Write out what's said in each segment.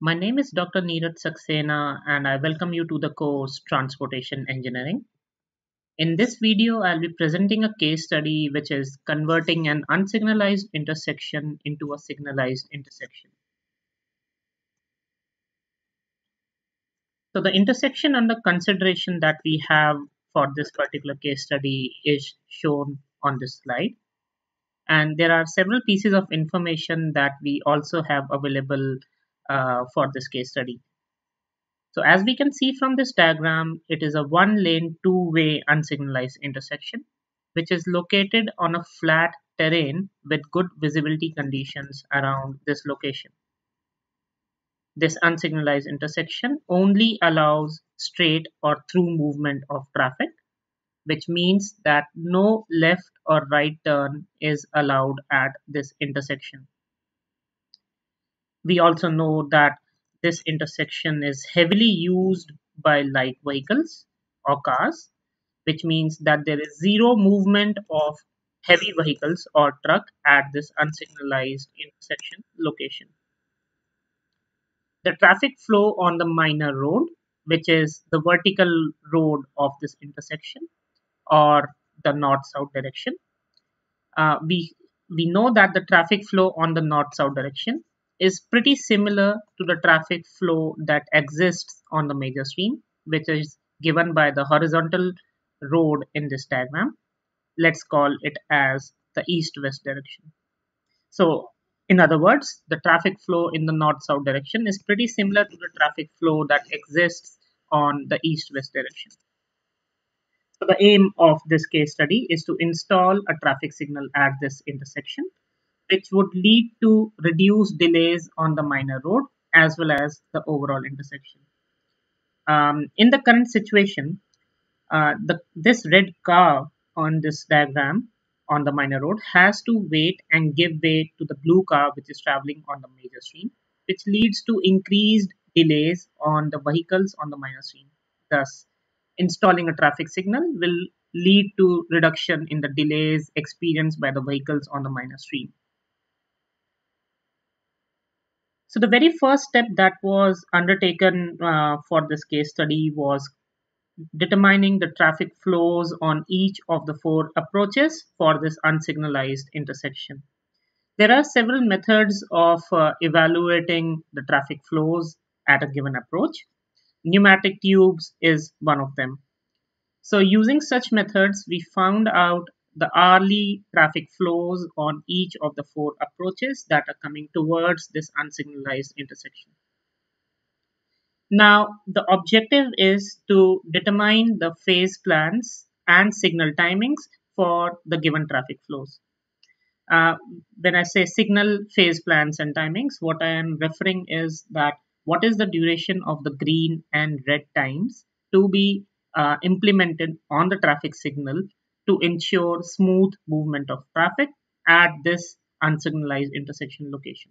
My name is Dr. Neeraj Saxena and I welcome you to the course Transportation Engineering. In this video, I'll be presenting a case study which is converting an unsignalized intersection into a signalized intersection. So the intersection under consideration that we have for this particular case study is shown on this slide. And there are several pieces of information that we also have available uh, for this case study. So as we can see from this diagram, it is a one lane, two way unsignalized intersection, which is located on a flat terrain with good visibility conditions around this location. This unsignalized intersection only allows straight or through movement of traffic, which means that no left or right turn is allowed at this intersection. We also know that this intersection is heavily used by light vehicles or cars, which means that there is zero movement of heavy vehicles or truck at this unsignalized intersection location. The traffic flow on the minor road, which is the vertical road of this intersection or the north-south direction. Uh, we, we know that the traffic flow on the north-south direction is pretty similar to the traffic flow that exists on the major stream, which is given by the horizontal road in this diagram. Let's call it as the east-west direction. So in other words, the traffic flow in the north-south direction is pretty similar to the traffic flow that exists on the east-west direction. So the aim of this case study is to install a traffic signal at this intersection which would lead to reduced delays on the minor road as well as the overall intersection. Um, in the current situation, uh, the, this red car on this diagram on the minor road has to wait and give way to the blue car which is traveling on the major stream, which leads to increased delays on the vehicles on the minor stream. Thus, installing a traffic signal will lead to reduction in the delays experienced by the vehicles on the minor stream. So the very first step that was undertaken uh, for this case study was determining the traffic flows on each of the four approaches for this unsignalized intersection. There are several methods of uh, evaluating the traffic flows at a given approach. Pneumatic tubes is one of them. So using such methods, we found out the hourly traffic flows on each of the four approaches that are coming towards this unsignalized intersection. Now, the objective is to determine the phase plans and signal timings for the given traffic flows. Uh, when I say signal phase plans and timings, what I am referring is that what is the duration of the green and red times to be uh, implemented on the traffic signal to ensure smooth movement of traffic at this unsignalized intersection location.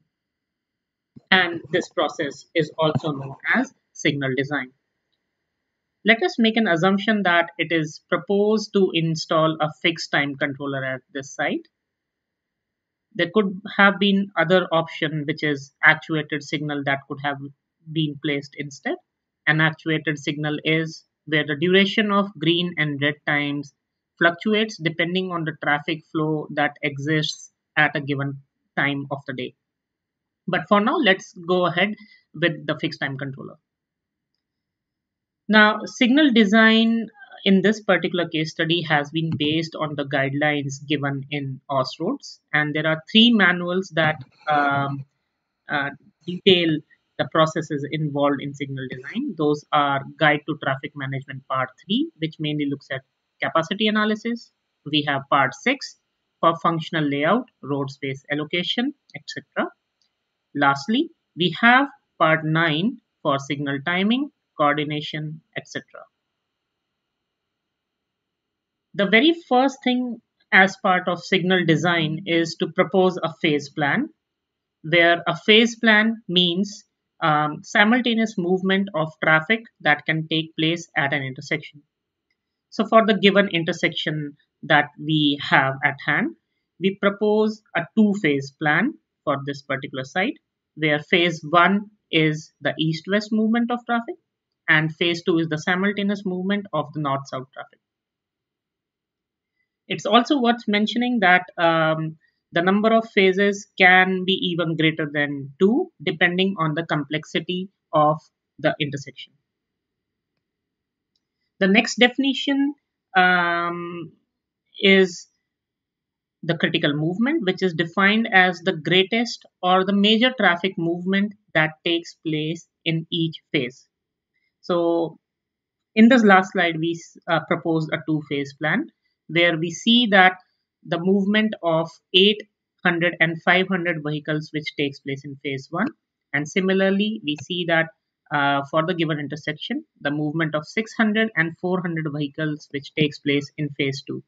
And this process is also known as signal design. Let us make an assumption that it is proposed to install a fixed time controller at this site. There could have been other option which is actuated signal that could have been placed instead. An actuated signal is where the duration of green and red times fluctuates depending on the traffic flow that exists at a given time of the day. But for now, let's go ahead with the fixed time controller. Now, signal design in this particular case study has been based on the guidelines given in Austroads, and there are three manuals that um, uh, detail the processes involved in signal design. Those are Guide to Traffic Management Part 3, which mainly looks at capacity analysis. We have part 6 for functional layout, road space allocation, etc. Lastly, we have part 9 for signal timing, coordination, etc. The very first thing as part of signal design is to propose a phase plan, where a phase plan means um, simultaneous movement of traffic that can take place at an intersection. So for the given intersection that we have at hand, we propose a two-phase plan for this particular site, where phase one is the east-west movement of traffic and phase 2 is the simultaneous movement of the north-south traffic. It's also worth mentioning that um, the number of phases can be even greater than 2 depending on the complexity of the intersection. The next definition um, is the critical movement, which is defined as the greatest or the major traffic movement that takes place in each phase. So, in this last slide, we uh, proposed a two phase plan where we see that the movement of 800 and 500 vehicles which takes place in phase 1 and similarly we see that uh, for the given intersection the movement of 600 and 400 vehicles which takes place in phase 2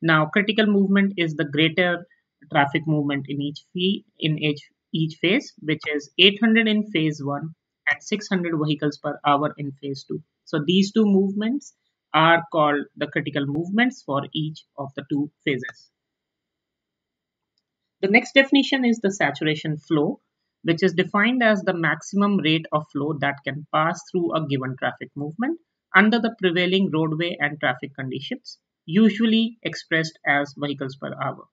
now critical movement is the greater traffic movement in each fee in each each phase which is 800 in phase 1 and 600 vehicles per hour in phase 2 so these two movements are called the critical movements for each of the two phases. The next definition is the saturation flow, which is defined as the maximum rate of flow that can pass through a given traffic movement under the prevailing roadway and traffic conditions, usually expressed as vehicles per hour.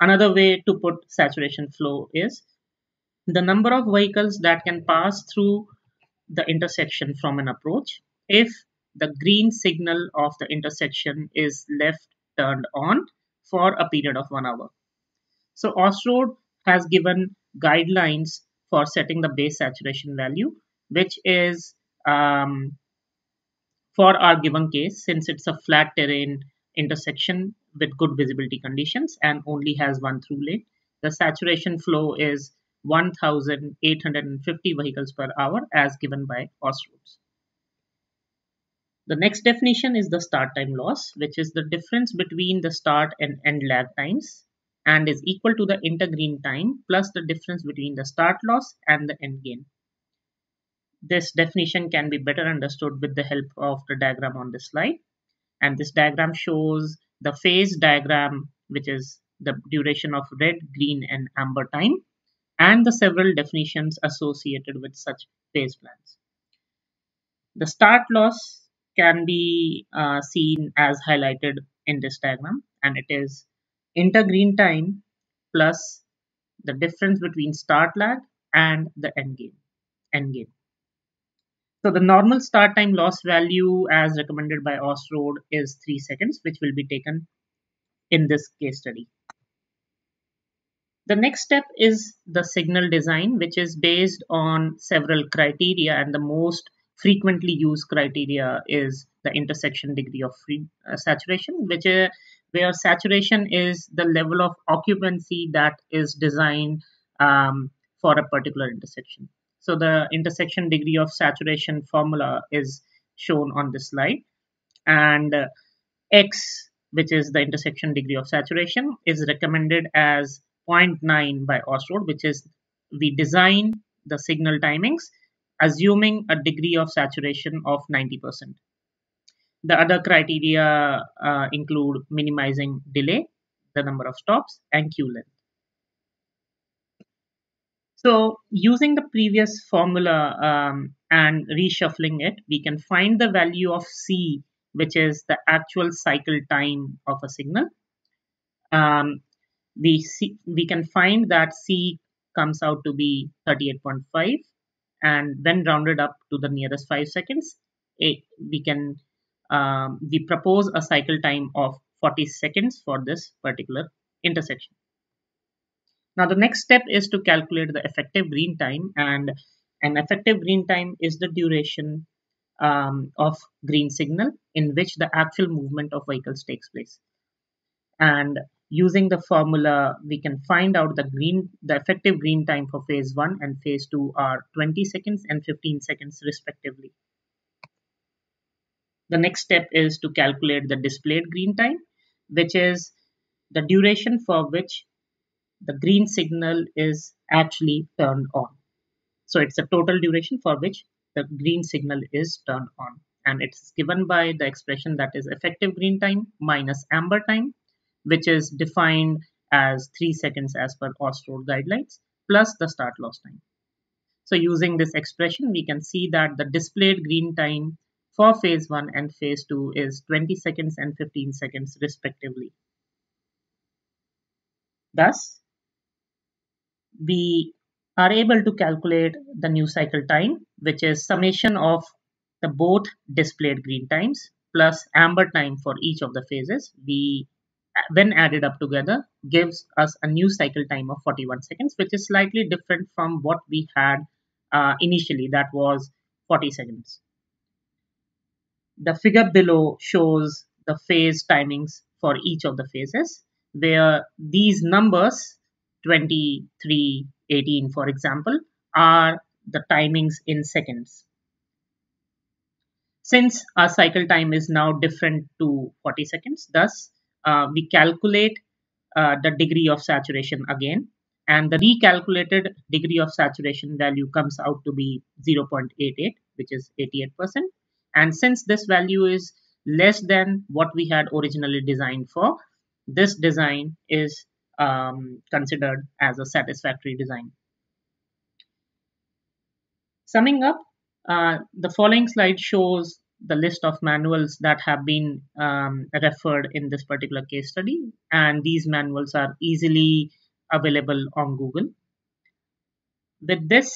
Another way to put saturation flow is the number of vehicles that can pass through the intersection from an approach if the green signal of the intersection is left turned on for a period of one hour. So Austroad has given guidelines for setting the base saturation value, which is um, for our given case, since it's a flat terrain intersection with good visibility conditions and only has one through lane, the saturation flow is 1,850 vehicles per hour as given by Austroads. The next definition is the start time loss, which is the difference between the start and end lag times and is equal to the intergreen time plus the difference between the start loss and the end gain. This definition can be better understood with the help of the diagram on this slide. And this diagram shows the phase diagram, which is the duration of red, green, and amber time, and the several definitions associated with such phase plans. The start loss can be uh, seen as highlighted in this diagram and it is intergreen time plus the difference between start lag and the end game. end gain so the normal start time loss value as recommended by Austroad is 3 seconds which will be taken in this case study the next step is the signal design which is based on several criteria and the most frequently used criteria is the intersection degree of free, uh, saturation, which uh, where saturation is the level of occupancy that is designed um, for a particular intersection. So the intersection degree of saturation formula is shown on this slide, and uh, x, which is the intersection degree of saturation, is recommended as 0.9 by Austroad, which is we design the signal timings assuming a degree of saturation of 90%. The other criteria uh, include minimizing delay, the number of stops, and queue length. So using the previous formula um, and reshuffling it, we can find the value of C, which is the actual cycle time of a signal. Um, we see we can find that C comes out to be 38.5 and when rounded up to the nearest 5 seconds it, we can um, we propose a cycle time of 40 seconds for this particular intersection now the next step is to calculate the effective green time and an effective green time is the duration um, of green signal in which the actual movement of vehicles takes place and Using the formula, we can find out the green, the effective green time for phase 1 and phase 2 are 20 seconds and 15 seconds respectively. The next step is to calculate the displayed green time, which is the duration for which the green signal is actually turned on. So it's the total duration for which the green signal is turned on. And it's given by the expression that is effective green time minus amber time which is defined as 3 seconds as per Austroad guidelines, plus the start loss time. So using this expression, we can see that the displayed green time for phase 1 and phase 2 is 20 seconds and 15 seconds respectively. Thus, we are able to calculate the new cycle time, which is summation of the both displayed green times plus amber time for each of the phases. We when added up together gives us a new cycle time of 41 seconds, which is slightly different from what we had uh, initially, that was 40 seconds. The figure below shows the phase timings for each of the phases, where these numbers 23, 18, for example, are the timings in seconds. Since our cycle time is now different to 40 seconds, thus uh, we calculate uh, the degree of saturation again and the recalculated degree of saturation value comes out to be 0.88 which is 88% and since this value is less than what we had originally designed for this design is um, considered as a satisfactory design summing up uh, the following slide shows the list of manuals that have been um, referred in this particular case study and these manuals are easily available on Google. With this,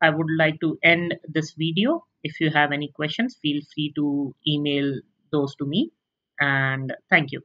I would like to end this video. If you have any questions, feel free to email those to me and thank you.